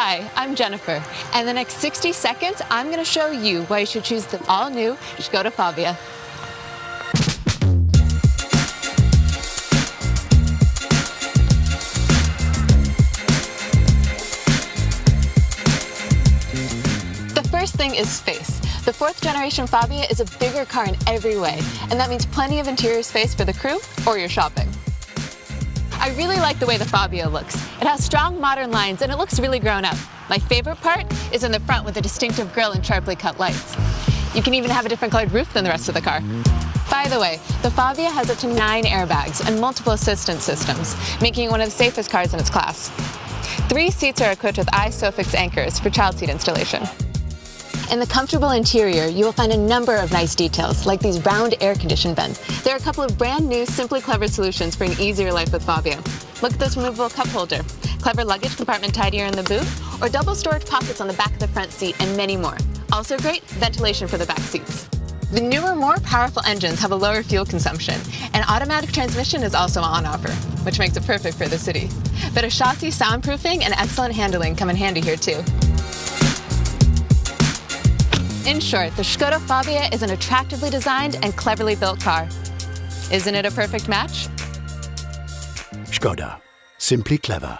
Hi, I'm Jennifer. And the next 60 seconds, I'm going to show you why you should choose the all-new Skoda Fabia. The first thing is space. The fourth generation Fabia is a bigger car in every way, and that means plenty of interior space for the crew or your shopping. I really like the way the Fabia looks. It has strong modern lines and it looks really grown up. My favorite part is in the front with a distinctive grille and sharply cut lights. You can even have a different colored roof than the rest of the car. By the way, the Fabia has up to nine airbags and multiple assistance systems, making it one of the safest cars in its class. Three seats are equipped with ISOFIX anchors for child seat installation. In the comfortable interior, you will find a number of nice details, like these round air-conditioned vents. There are a couple of brand new Simply Clever solutions for an easier life with Fabia. Look at this removable cup holder, clever luggage compartment tidier in the boot, or double storage pockets on the back of the front seat, and many more. Also great, ventilation for the back seats. The newer, more powerful engines have a lower fuel consumption, and automatic transmission is also on offer, which makes it perfect for the city. But a chassis soundproofing and excellent handling come in handy here too. In short, the Skoda Fabia is an attractively designed and cleverly built car. Isn't it a perfect match? Skoda. Simply clever.